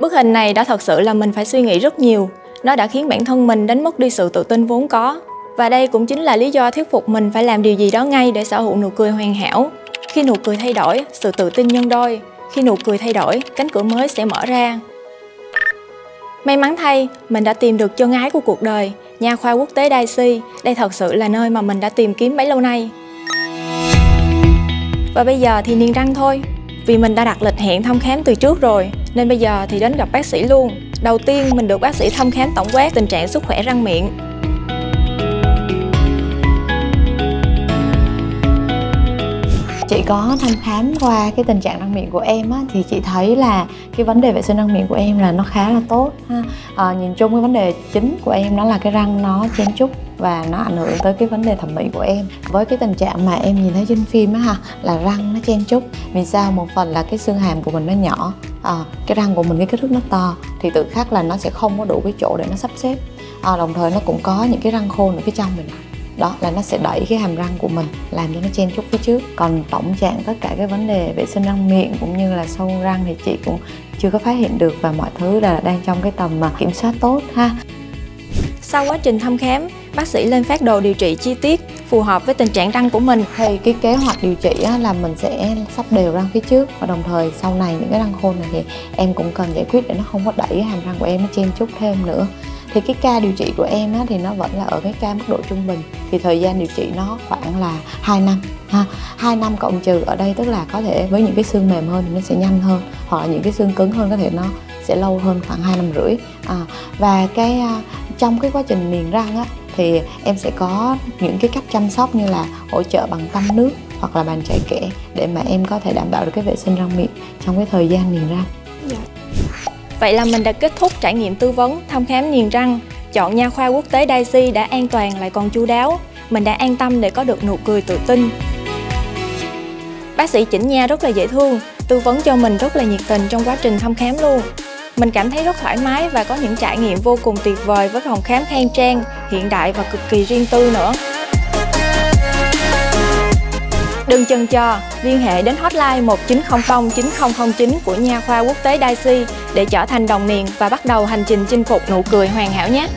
Bức hình này đã thật sự là mình phải suy nghĩ rất nhiều. Nó đã khiến bản thân mình đánh mất đi sự tự tin vốn có. Và đây cũng chính là lý do thuyết phục mình phải làm điều gì đó ngay để sở hữu nụ cười hoàn hảo. Khi nụ cười thay đổi, sự tự tin nhân đôi. Khi nụ cười thay đổi, cánh cửa mới sẽ mở ra. May mắn thay, mình đã tìm được chân ái của cuộc đời, nha khoa quốc tế Daisy. Đây thật sự là nơi mà mình đã tìm kiếm bấy lâu nay. Và bây giờ thì niềng răng thôi. Vì mình đã đặt lịch hẹn thăm khám từ trước rồi, nên bây giờ thì đến gặp bác sĩ luôn. Đầu tiên mình được bác sĩ thăm khám tổng quát tình trạng sức khỏe răng miệng. chị có thăm khám qua cái tình trạng răng miệng của em á, thì chị thấy là cái vấn đề vệ sinh răng miệng của em là nó khá là tốt ha. À, nhìn chung cái vấn đề chính của em đó là cái răng nó chen chúc và nó ảnh hưởng tới cái vấn đề thẩm mỹ của em. Với cái tình trạng mà em nhìn thấy trên phim á ha là răng nó chen chúc. Vì sao? Một phần là cái xương hàm của mình nó nhỏ à, cái răng của mình cái kích thước nó to thì tự khắc là nó sẽ không có đủ cái chỗ để nó sắp xếp. À, đồng thời nó cũng có những cái răng khôn ở phía trong mình. Đó là nó sẽ đẩy cái hàm răng của mình làm cho nó chen chúc phía trước. Còn tổng trạng tất cả cái vấn đề vệ sinh răng miệng cũng như là sâu răng thì chị cũng chưa có phát hiện được và mọi thứ là đang trong cái tầm mà kiểm soát tốt ha. Sau quá trình thăm khám, bác sĩ lên phát đồ điều trị chi tiết phù hợp với tình trạng răng của mình. Thì cái kế hoạch điều trị á, là mình sẽ sắp đều răng phía trước và đồng thời sau này những cái răng khôn này thì em cũng cần giải quyết để nó không có đẩy hàm răng của em nó chen chút thêm nữa. Thì cái ca điều trị của em á, thì nó vẫn là ở cái ca mức độ trung bình. Thì thời gian điều trị nó khoảng là 2 năm ha. 2 năm cộng trừ ở đây tức là có thể với những cái xương mềm hơn thì nó sẽ nhanh hơn hoặc là những cái xương cứng hơn có thể nó sẽ lâu hơn khoảng 2 năm rưỡi. À, và cái à, trong cái quá trình niềng răng á thì em sẽ có những cái cách chăm sóc như là hỗ trợ bằng tăm nước hoặc là bàn chải kẽ để mà em có thể đảm bảo được cái vệ sinh răng miệng trong cái thời gian niềng răng. Dạ. Vậy là mình đã kết thúc trải nghiệm tư vấn, thăm khám niềng răng. Chọn nha khoa quốc tế Daisy đã an toàn lại còn chu đáo. Mình đã an tâm để có được nụ cười tự tin. Bác sĩ chỉnh nha rất là dễ thương, tư vấn cho mình rất là nhiệt tình trong quá trình thăm khám luôn. Mình cảm thấy rất thoải mái và có những trải nghiệm vô cùng tuyệt vời với phòng khám khang trang, hiện đại và cực kỳ riêng tư nữa. Đừng chần chờ, liên hệ đến hotline 1900 9009 của Nha khoa quốc tế Daisy để trở thành đồng niền và bắt đầu hành trình chinh phục nụ cười hoàn hảo nhé.